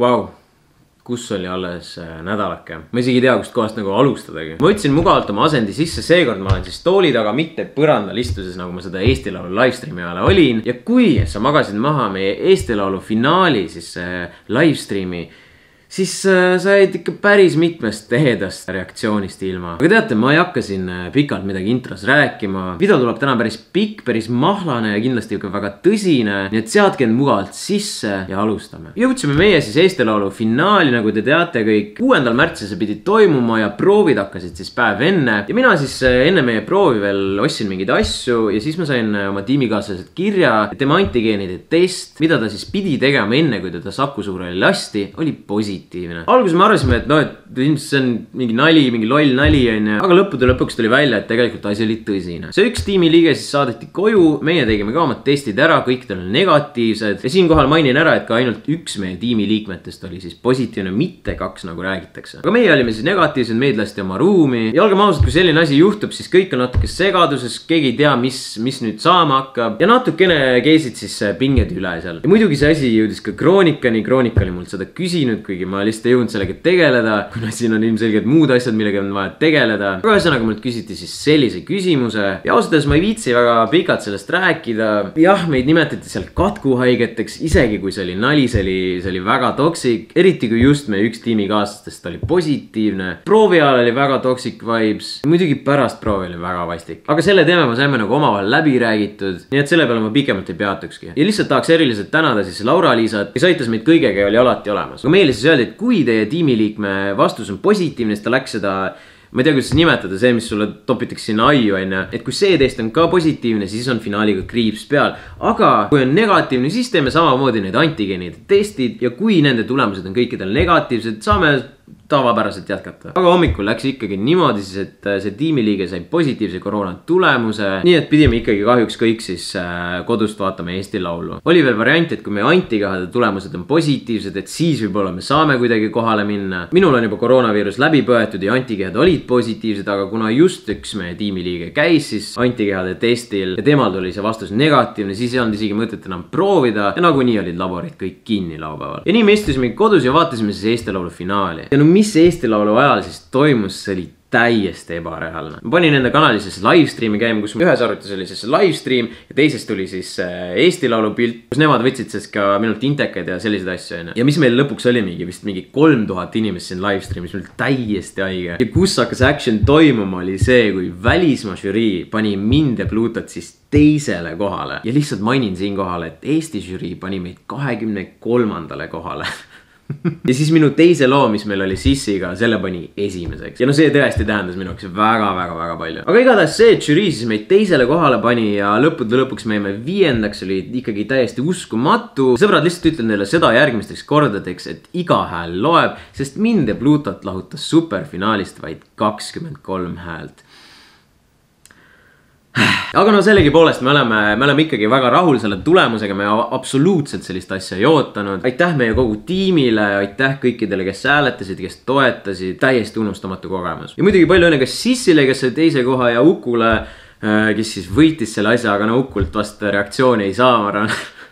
Vau, kus oli alles äh, nädalake, ma isegi ei tea, kust kohast nagu alustadagi. ma võtsin mugavalt oma asendi sisse, seekord ma olen siis tooli taga, mitte põrandal istuses, nagu ma seda Eesti Laulu livestream'i ajal olin. ja kui sa magasid maha meie Eesti Laulu finaali, siis äh, livestream'i siis äh, sa jäid ikka päris mitmest ehedast reaktsioonist ilma. aga teate, ma ei hakka siin äh, pikalt midagi intros rääkima. video tuleb täna päris pikk, päris mahlane ja kindlasti ka väga tõsine. nii et seadke end mugavalt sisse ja alustame. jõudsime meie siis Eesti Laulu finaali, nagu te teate kõik. kuuendal märtsil see pidi toimuma ja proovid hakkasid siis päev enne. ja mina siis äh, enne meie proovi veel ostsin mingeid asju ja siis ma sain oma tiimikaaslaselt kirja, et tema antigeenide test, mida ta siis pidi tegema enne, kui teda Saku Suurele lasti, oli positiivne. Alguses me arvasime, et noh, et ilmselt see on mingi nali, mingi loll nali onju, aga lõppude lõpuks tuli välja, et tegelikult asi oli tõsine. see üks tiimiliige siis saadeti koju, meie tegime ka omad testid ära, kõikidel on negatiivsed. Ja siinkohal mainin ära, et ka ainult üks meie tiimiliikmetest oli siis positiivne, mitte kaks, nagu räägitakse. aga meie olime siis negatiivsed, meid lasti oma ruumi. Ja olgem ausad, kui selline asi juhtub, siis kõik on natuke segaduses, keegi ei tea, mis, mis nüüd saama hakkab. Ja natukene keesid siis pinged üle seal. ja muidugi see asi jõudis ka Kroonikani, Kroonika oli mult seda küsinud, kuigi ma lihtsalt ei jõudnud sellega tegeleda, kuna siin on ilmselgelt muud asjad, millega on vaja tegeleda. aga ühesõnaga mult küsiti siis sellise küsimuse ja ausalt öeldes ma ei viitsi väga pikalt sellest rääkida. jah, meid nimetati seal katkuhaigeteks, isegi kui see oli nali, see oli, see oli väga toksik, eriti kui just meie üks tiimikaaslastest oli positiivne. proovi ajal oli väga toxic vibes, muidugi pärast proovi oli väga vastik, aga selle teema me saime nagu omavahel läbi räägitud, nii et selle peale ma pikemalt ei peatukski. ja lihtsalt tahaks eriliselt tänada siis Laura-Liisat, kes aitas meid kõigega ja oli alati olemas. aga meile siis öeldi, et kui teie tiimiliikme vastus on positiivne, siis ta läks seda ma ei tea, kuidas nimetada, see, mis sulle topitakse sinna aiu, onju. et kui see test on ka positiivne, siis on finaaliga kriips peal. aga kui on negatiivne, siis teeme samamoodi need antigeenide testid ja kui nende tulemused on kõikidel negatiivsed, saame tavapäraselt jätkata. aga hommikul läks ikkagi niimoodi siis, et äh, see tiimiliige sai positiivse koroona tulemuse, nii et pidime ikkagi kahjuks kõik siis äh, kodust vaatama Eesti Laulu. oli veel variant, et kui meie antikehade tulemused on positiivsed, et siis võib-olla me saame kuidagi kohale minna. minul on juba koroonaviirus läbi põetud ja antikehad olid positiivsed, aga kuna just üks meie tiimiliige käis siis antikehade testil ja temal tuli see vastus negatiivne, siis ei olnud isegi mõtet enam proovida ja nagunii olid laborid kõik kinni laupäeval. ja nii me istusime kodus ja vaatasime siis Eesti Laulu finaali. ja no mis Eesti Laulu ajal siis toimus, see oli täiesti ebareaalne. ma panin enda kanali siis livestream'i käima, kus ühes arvutis oli siis see livestream ja teises tuli siis äh, Eesti Laulu pilt, kus nemad võtsid siis ka minult intekaid ja selliseid asju onju. ja mis meil lõpuks oli mingi vist mingi kolm tuhat inimest siin livestream'is, meil oli täiesti haige. ja kus hakkas action toimuma, oli see, kui välismaa žürii pani mind ja Pluutot siis teisele kohale ja lihtsalt mainin siinkohal, et Eesti žürii pani meid kahekümne kolmandale kohale ja siis minu teise loo, mis meil oli Sissiga, selle pani esimeseks ja no see tõesti tähendas minu jaoks väga-väga-väga palju. aga igatahes see, et žürii siis meid teisele kohale pani ja lõppude lõpuks me jäime viiendaks, oli ikkagi täiesti uskumatu. sõbrad, lihtsalt ütlen teile seda järgmisteks kordadeks, et iga hääl loeb, sest mind ja Pluutot lahutas superfinaalist vaid kakskümmend kolm häält aga no sellegipoolest me oleme, me oleme ikkagi väga rahul selle tulemusega, me absoluutselt sellist asja ei ootanud. aitäh meie kogu tiimile, aitäh kõikidele, kes hääletasid, kes toetasid, täiesti unustamatu kogemus. ja muidugi palju õnne ka Sissile, kes sai teise koha ja Ukule, kes siis võitis selle asja, aga no Ukult vast reaktsiooni ei saa, ma arvan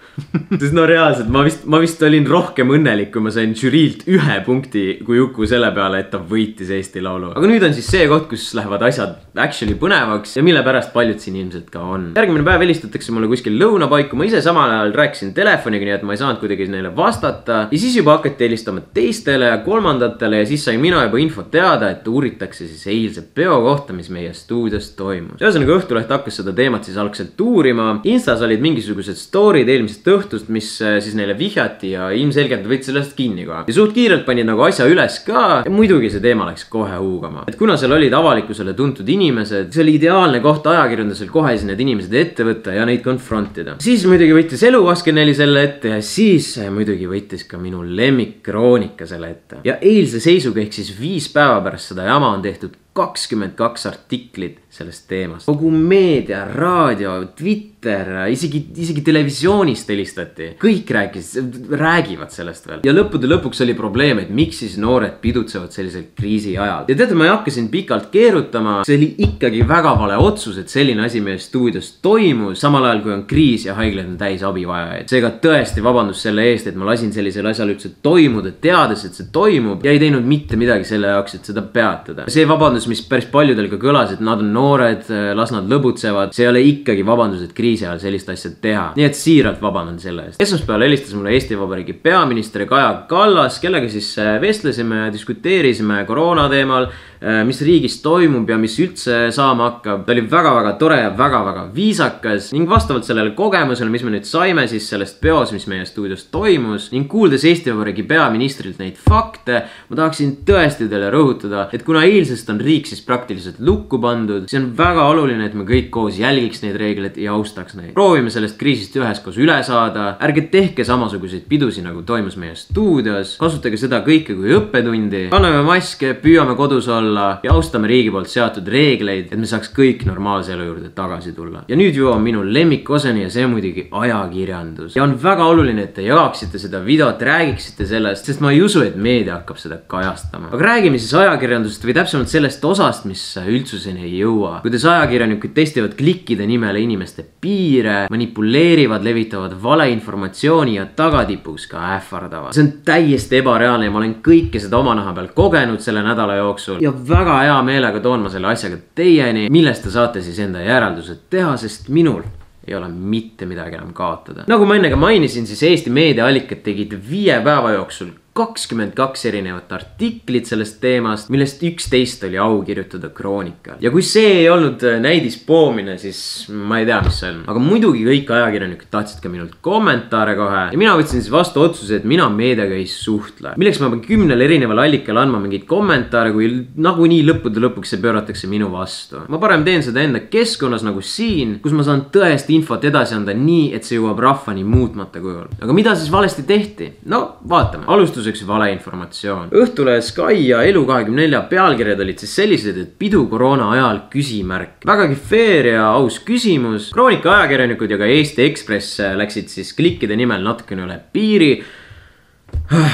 sest no reaalselt ma vist, ma vist olin rohkem õnnelik, kui ma sain žüriilt ühe punkti, kui Uku selle peale, et ta võitis Eesti Laulu. aga nüüd on siis see koht, kus lähevad asjad actually põnevaks ja mille pärast paljud siin ilmselt ka on. järgmine päev helistatakse mulle kuskil lõuna paiku, ma ise samal ajal rääkisin telefoniga, nii et ma ei saanud kuidagi neile vastata. ja siis juba hakati helistama teistele ja kolmandatele ja siis sain mina juba infot teada, et uuritakse siis eilse peo kohta, mis meie stuudios toimus. ühesõnaga Õhtuleht hakkas seda teemat siis algselt uurima. Instas olid mingisugused story'd eelmisest õhtust, mis äh, siis neile vihjati ja ilmselgelt võtsid sellest kinni kohe. ja suht kiirelt panid nagu asja üles ka ja muidugi see teema läks kohe huugama. et kuna seal olid avalikkusele tuntud inimesed, see oli ideaalne koht ajakirjandusel kohe siis need inimesed ette võtta ja neid confront ida. siis muidugi võttis Elu Vaskeneli selle ette ja siis äh, muidugi võttis ka minu lemmik Kroonika selle ette. ja eilse seisuga ehk siis viis päeva pärast seda jama on tehtud kakskümmend kaks artiklit sellest teemast. kogu meedia, raadio, Twitter, isegi, isegi televisioonist helistati. kõik rääkisid, räägivad sellest veel. ja lõppude lõpuks oli probleem, et miks siis noored pidutsevad sellisel kriisi ajal. ja teate, ma ei hakka siin pikalt keerutama, see oli ikkagi väga vale otsus, et selline asi meie stuudios toimus. samal ajal kui on kriis ja haiglad on täis abivajajaid. seega tõesti vabandust selle eest, et ma lasin sellisel asjal üldse toimuda, teades, et see toimub ja ei teinud mitte midagi selle jaoks, et seda peatada. see vabandus, mis päris paljudel ka kõlas, et nad on noored, las nad lõbutsevad, see ei ole ikkagi vabandus, et kriisi ajal sellist asja teha. nii et siiralt vabandan selle eest. esmaspäeval helistas mulle Eesti Vabariigi peaminister Kaja Kallas, kellega siis äh, vestlesime ja diskuteerisime koroona teemal Äh, mis riigis toimub ja mis üldse saama hakkab. ta oli väga-väga tore ja väga-väga viisakas ning vastavalt sellele kogemusele, mis me nüüd saime siis sellest peos, mis meie stuudios toimus ning kuuldes Eesti Vabariigi peaministrilt neid fakte, ma tahaksin tõesti teile rõhutada, et kuna eilsest on riik siis praktiliselt lukku pandud, siis on väga oluline, et me kõik koos jälgiks neid reegleid ja austaks neid. proovime sellest kriisist üheskoos üle saada, ärge tehke samasuguseid pidusid, nagu toimus meie stuudios, kasutage seda kõike kui õppetundi, kanname maske, püüame kodus olla ja austame riigi poolt seatud reegleid, et me saaks kõik normaalse elu juurde tagasi tulla. ja nüüd jõuan minu lemmikosani ja see on muidugi ajakirjandus. ja on väga oluline, et te jagaksite seda videot, räägiksite sellest, sest ma ei usu, et meedia hakkab seda kajastama. aga räägime siis ajakirjandusest või täpsemalt sellest osast, mis üldsuseni ei jõua. kuidas ajakirjanikud testivad klikkide nimel inimeste piire, manipuleerivad, levitavad valeinformatsiooni ja tagatipuks ka ähvardavad. see on täiesti ebareaalne ja ma olen kõike seda oma naha peal kogenud selle nädala jooksul ja väga hea meelega toon ma selle asjaga teieni, millest te saate siis enda järeldused teha, sest minul ei ole mitte midagi enam kaotada. nagu ma enne ka mainisin, siis Eesti meediaallikad tegid viie päeva jooksul kakskümmend kaks erinevat artiklit sellest teemast, millest üksteist oli au kirjutada Kroonikal. ja kui see ei olnud äh, näidispoomine, siis ma ei tea, mis see on. aga muidugi kõik ajakirjanikud tahtsid ka minult kommentaare kohe ja mina võtsin siis vastu otsuse, et mina meediaga ei suhtle. milleks ma pean kümnele erinevale allikale andma mingeid kommentaare, kui nagunii lõppude lõpuks see pööratakse minu vastu. ma parem teen seda enda keskkonnas nagu siin, kus ma saan tõest infot edasi anda nii, et see jõuab rahvani muutmata kujul. aga mida siis valesti tehti? no vaatame, alustuseks alustuseks valeinformatsioon. Õhtulehe Sky ja Elu24 pealkirjad olid siis sellised, et pidu koroona ajal küsimärk. vägagi fair ja aus küsimus. Kroonika ajakirjanikud ja ka Eesti Ekspress läksid siis klikkide nimel natukene üle piiri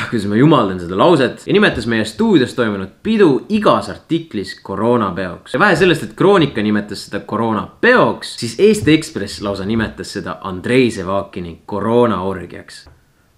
kuidas ma jumaldan seda lauset ja nimetas meie stuudios toimunud pidu igas artiklis koroonapeoks. ja vähe sellest, et Kroonika nimetas seda koroonapeoks, siis Eesti Ekspress lausa nimetas seda Andrei Sevakini koroonaorgiaks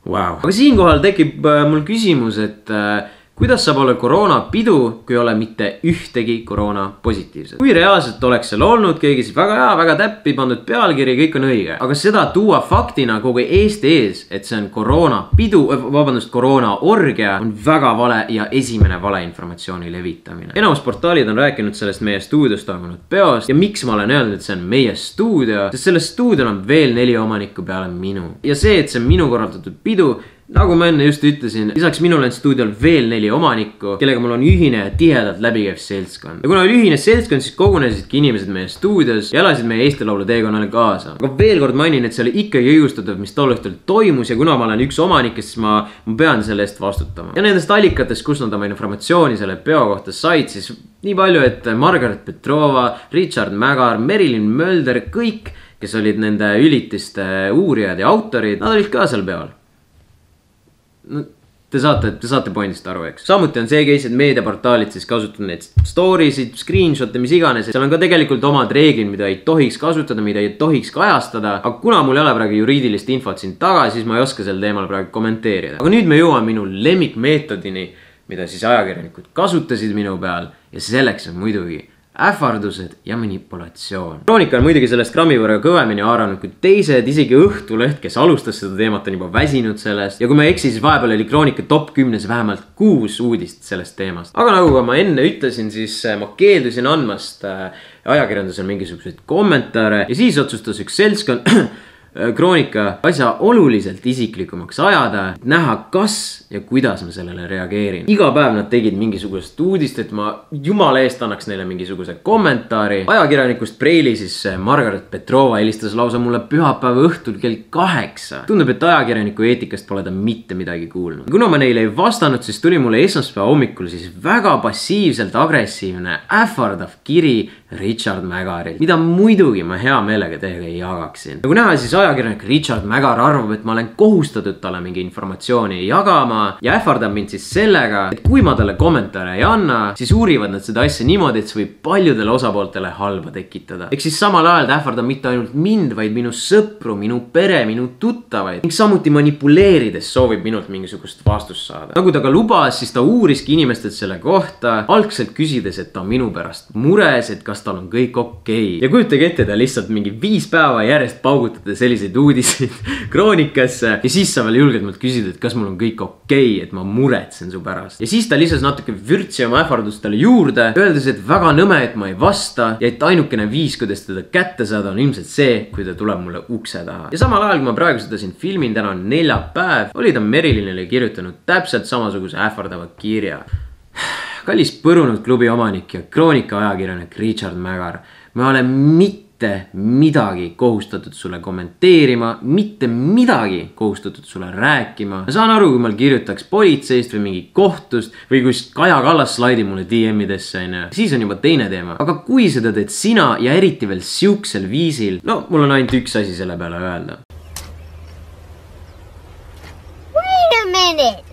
wow.. aga siinkohal tekib äh, mul küsimus, et äh, kuidas saab olla koroonapidu, kui ei ole mitte ühtegi koroona positiivset? kui reaalselt oleks seal olnud keegi, siis väga hea, väga täppi pandud pealkiri, kõik on õige. aga seda tuua faktina kogu Eesti ees, et see on koroonapidu, äh, vabandust, koroonaorgia, on väga vale ja esimene valeinformatsiooni levitamine. enamus portaalid on rääkinud sellest meie stuudios toimunud peost ja miks ma olen öelnud, et see on meie stuudio, sest sellel stuudiol on veel neli omanikku peale minu. ja see, et see on minu korraldatud pidu nagu ma enne just ütlesin, lisaks minule on stuudiol veel neli omanikku, kellega mul on ühine ja tihedalt läbikäiv seltskond. ja kuna oli ühine seltskond, siis kogunesidki inimesed meie stuudios ja elasid meie Eesti Laulu teekonnale kaasa. aga veel kord mainin, et see oli ikkagi õigustatav, mis tol õhtul toimus ja kuna ma olen üks omanikest, siis ma, ma pean selle eest vastutama. ja nendest allikatest, kust nad oma informatsiooni selle peo kohta said, siis nii palju, et Margaret Petrova, Richard Mägar, Merilin Mölder, kõik, kes olid nende ülitiste uurijad ja autorid, nad olid ka seal peol no te saate, te saate pointist aru, eks. samuti on see case, et meediaportaalid siis kasutavad neid story sid, screenshot'e, mis iganes, seal on ka tegelikult omad reeglid, mida ei tohiks kasutada, mida ei tohiks kajastada. aga kuna mul ei ole praegu juriidilist infot siin taga, siis ma ei oska sel teemal praegu kommenteerida. aga nüüd me jõuame minu lemmikmeetodini, mida siis ajakirjanikud kasutasid minu peal ja selleks on muidugi ähvardused ja manipulatsioon. Kroonika on muidugi sellest grammi võrra kõvemini haaranud kui teised, isegi Õhtuleht, kes alustas seda teemat, on juba väsinud sellest. ja kui ma ei eksi, siis vahepeal oli Kroonika top kümnes vähemalt kuus uudist sellest teemast. aga nagu ka ma enne ütlesin, siis äh, ma keeldusin andmast äh, ajakirjandusele mingisuguseid kommentaare ja siis otsustas üks seltskond Kroonika asja oluliselt isiklikumaks ajada, näha, kas ja kuidas ma sellele reageerin. iga päev nad tegid mingisugust uudist, et ma jumala eest annaks neile mingisuguse kommentaari. ajakirjanikust Preili siis äh, Margaret Petrova helistas lausa mulle pühapäeva õhtul kell kaheksa. tundub, et ajakirjaniku eetikast pole ta mitte midagi kuulnud. kuna ma neile ei vastanud, siis tuli mulle esmaspäeva hommikul siis väga passiivselt agressiivne ähvardav kiri Richard Mägarilt, mida muidugi ma hea meelega teiega jagaksin. nagu näha, siis ajakirjanik Richard Mägar arvab, et ma olen kohustatud talle mingi informatsiooni jagama ja ähvardab mind siis sellega, et kui ma talle kommentaare ei anna, siis uurivad nad seda asja niimoodi, et see võib paljudele osapooltele halba tekitada. ehk siis samal ajal ta ähvardab mitte ainult mind, vaid minu sõpru, minu pere, minu tuttavaid ning samuti manipuleerides soovib minult mingisugust vastust saada. nagu ta ka lubas, siis ta uuriski inimestelt selle kohta, algselt küsides, et ta on minu pärast mures, et kas tal on kõik okei okay. ja kujutage ette, ta lihtsalt mingi viis päeva järjest paugutada selliseid uudiseid kroonikasse ja siis sa veel julged mult küsida, et kas mul on kõik okei okay,, et ma muretsen su pärast. ja siis ta lisas natuke vürtsi oma ähvardustele juurde, öeldes, et väga nõme, et ma ei vasta ja et ainukene viis, kuidas teda kätte saada, on ilmselt see, kui ta tuleb mulle ukse taha. ja samal ajal, kui ma praegu seda siin filmin, täna on neljapäev, oli ta Merilinile kirjutanud täpselt samasuguse ähvardava kirja kallis põrunud klubi omanik ja kroonika ajakirjanik Richard Mägar, ma olen mitte midagi kohustatud sulle kommenteerima, mitte midagi kohustatud sulle rääkima. ma saan aru, kui ma kirjutaks politseist või mingi kohtust või kui Kaja Kallas slaidib mulle DM-idesse onju, siis on juba teine teema. aga kui seda teed sina ja eriti veel siuksel viisil, no mul on ainult üks asi selle peale öelda. Wait a minute.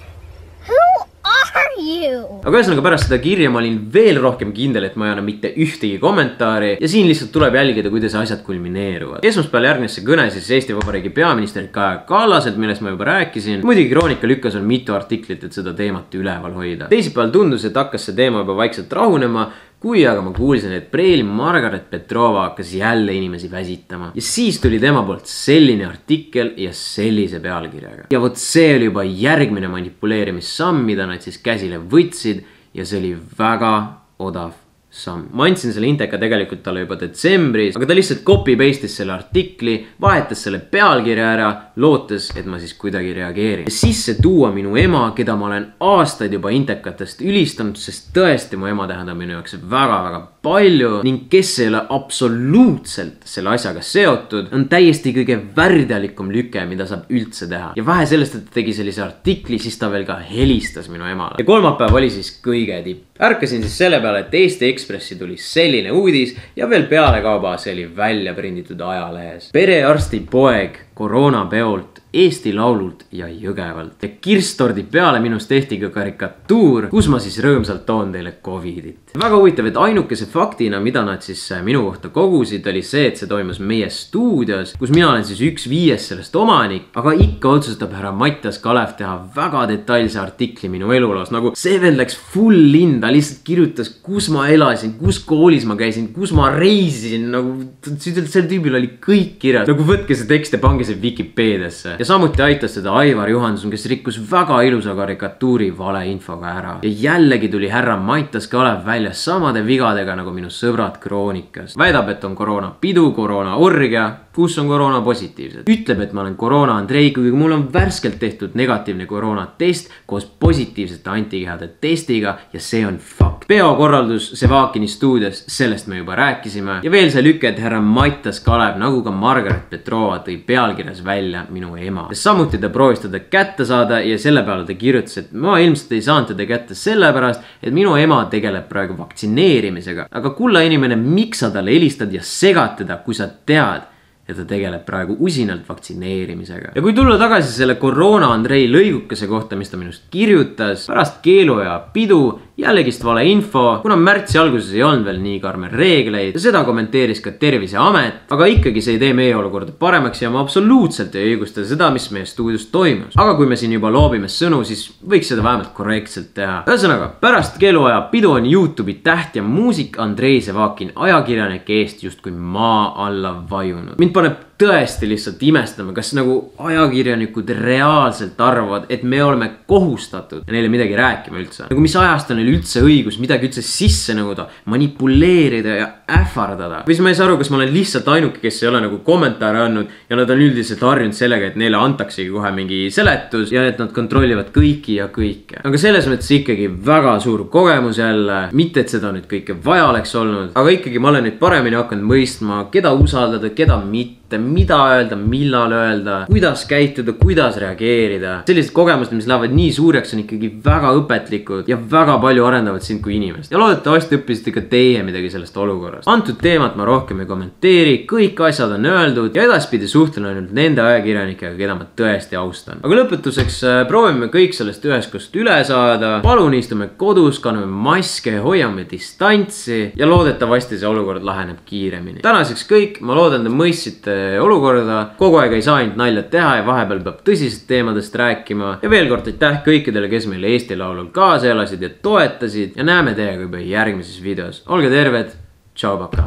You? aga ühesõnaga pärast seda kirja ma olin veel rohkem kindel, et ma ei anna mitte ühtegi kommentaari ja siin lihtsalt tuleb jälgida, kuidas asjad kulmineeruvad. esmaspäeval järgnes see kõne siis Eesti Vabariigi peaministrilt Kaja Kallaselt, millest ma juba rääkisin. muidugi Kroonika lükkas veel mitu artiklit, et seda teemat üleval hoida. teisipäeval tundus, et hakkas see teema juba vaikselt rahunema kui aga ma kuulsin, et Preil Margaret Petrova hakkas jälle inimesi väsitama ja siis tuli tema poolt selline artikkel ja sellise pealkirjaga. ja vot see oli juba järgmine manipuleerimissamm, mida nad siis käsile võtsid ja see oli väga odav samm. ma andsin selle Inteka tegelikult talle juba detsembris, aga ta lihtsalt copy paste'is selle artikli, vahetas selle pealkirja ära, lootes, et ma siis kuidagi reageerin. sisse tuua minu ema, keda ma olen aastaid juba Intekatest ülistanud, sest tõesti mu ema tähendab minu jaoks väga-väga palju ning kes ei ole absoluutselt selle asjaga seotud, on täiesti kõige värdjalikum lüke, mida saab üldse teha. ja vähe sellest, et ta tegi sellise artikli, siis ta veel ka helistas minu emale. ja kolmapäev oli siis kõige tipp. ärkasin siis selle peale, et Eesti Ekspressi tuli selline uudis ja veel pealekauba see oli välja prinditud ajalehes. perearsti poeg koroonapeolt Eesti Laulult ja Jõgevalt. ja kirsttordi peale minust tehti ka karikatuur, kus ma siis rõõmsalt toon teile Covidit. väga huvitav, et ainukese faktina, mida nad siis äh, minu kohta kogusid, oli see, et see toimus meie stuudios, kus mina olen siis üks viiest sellest omanik, aga ikka otsustab härra Mattias Kalev teha väga detailse artikli minu eluloos, nagu see veel läks full in, ta lihtsalt kirjutas, kus ma elasin, kus koolis ma käisin, kus ma reisisin, nagu sel tüübil oli kõik kirjas, nagu võtke see tekst ja pange see Vikipeediasse ja samuti aitas teda Aivar Juhanson, kes rikkus väga ilusa karikatuuri valeinfoga ära. ja jällegi tuli härra Maitas Kalev välja samade vigadega nagu minu sõbrad Kroonikas. väidab, et on koroonapidu, koroonaorgia kus on koroona positiivsed. ütleb, et ma olen koroona Andrei, kuigi mul on värskelt tehtud negatiivne koroonatest koos positiivsete antikehade testiga ja see on fakt. peokorraldus Sevakini stuudios, sellest me juba rääkisime ja veel see lüke, et härra Mattas Kalev nagu ka Margaret Petrova tõi pealkirjas välja minu ema. samuti ta proovis teda kätte saada ja selle peale ta kirjutas, et ma ilmselt ei saanud teda kätte sellepärast, et minu ema tegeleb praegu vaktsineerimisega. aga kulla inimene, miks sa talle helistad ja segad teda, kui sa tead ja ta tegeleb praegu usinalt vaktsineerimisega. ja kui tulla tagasi selle koroona Andrei lõigukese kohta, mis ta minust kirjutas, pärast keeluaja pidu jällegist valeinfo, kuna märtsi alguses ei olnud veel nii karme reegleid ja seda kommenteeris ka Terviseamet, aga ikkagi see ei tee meie olukorda paremaks ja ma absoluutselt ei õigusta seda, mis meie stuudios toimus. aga kui me siin juba loobime sõnu, siis võiks seda vähemalt korrektselt teha. ühesõnaga, pärast keeluaja pidu on Youtube'i täht ja muusik Andrei Sevakin ajakirjanike eest justkui maa alla vajunud. mind paneb tõesti lihtsalt imestama, kas nagu ajakirjanikud reaalselt arvavad, et me oleme kohustatud neile midagi rääkima üldse. nagu mis ajast on neil üldse õigus midagi üldse sisse nõuda, manipuleerida ja ähvardada. või siis ma ei saa aru, kas ma olen lihtsalt ainuke, kes ei ole nagu kommentaare andnud ja nad on üldiselt harjunud sellega, et neile antaksegi kohe mingi seletus ja et nad kontrollivad kõiki ja kõike. aga selles mõttes ikkagi väga suur kogemus jälle, mitte et seda nüüd kõike vaja oleks olnud, aga ikkagi ma olen nüüd paremini hakanud mõistma, keda usaldada, keda mitte, mida öelda, millal öelda, kuidas käituda, kuidas reageerida. sellised kogemused, mis lähevad nii suureks, on ikkagi väga õpetlikud ja väga palju arendavad sind kui inimest. ja loodetavasti õppisite ka teie midagi sellest olukorrast. antud teemat ma rohkem ei kommenteeri, kõik asjad on öeldud ja edaspidi suhtlen ainult nende ajakirjanikega, keda ma tõesti austan. aga lõpetuseks äh, proovime kõik sellest üheskoos üle saada. palun istume kodus, kanname maske, hoiame distantsi ja loodetavasti see olukord laheneb kiiremini. tänaseks kõik, ma loodan, te mõistsite olukorda. kogu aeg ei saa ainult nalja teha ja vahepeal peab tõsisest teemadest rääkima. ja veel kord aitäh kõikidele, kes meil Eesti Laulul kaasa elasid ja toetasid ja näeme teiega juba järgmises videos. olge terved, tšau, paka.